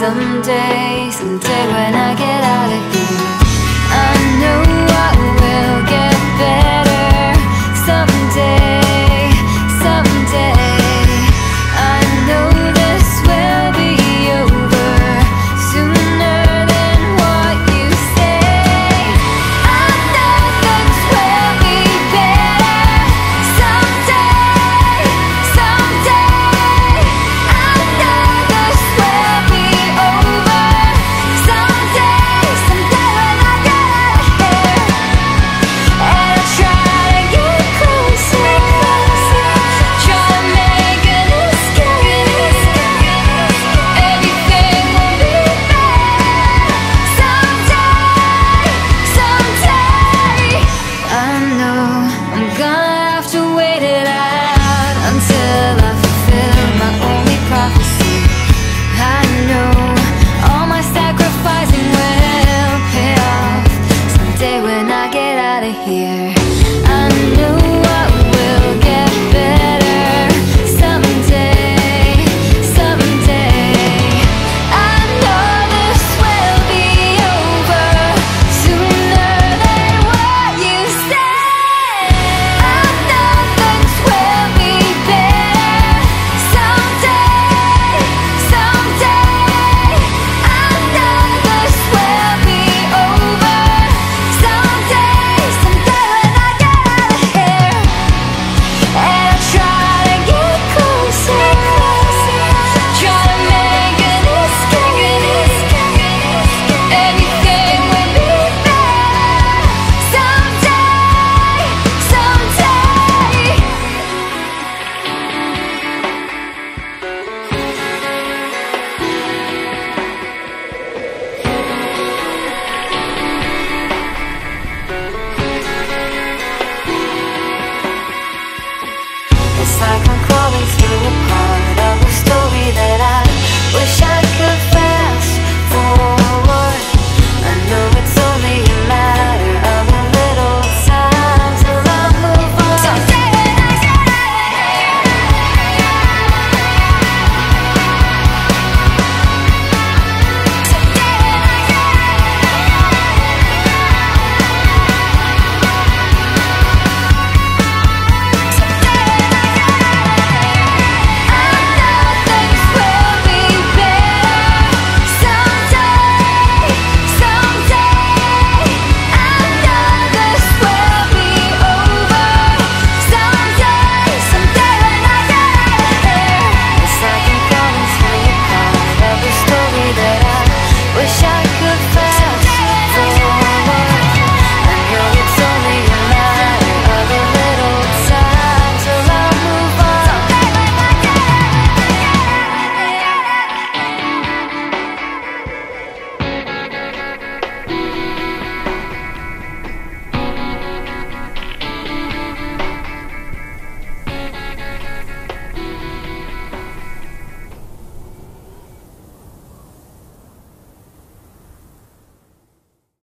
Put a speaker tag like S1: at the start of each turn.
S1: Someday, someday when I get out of here out of here.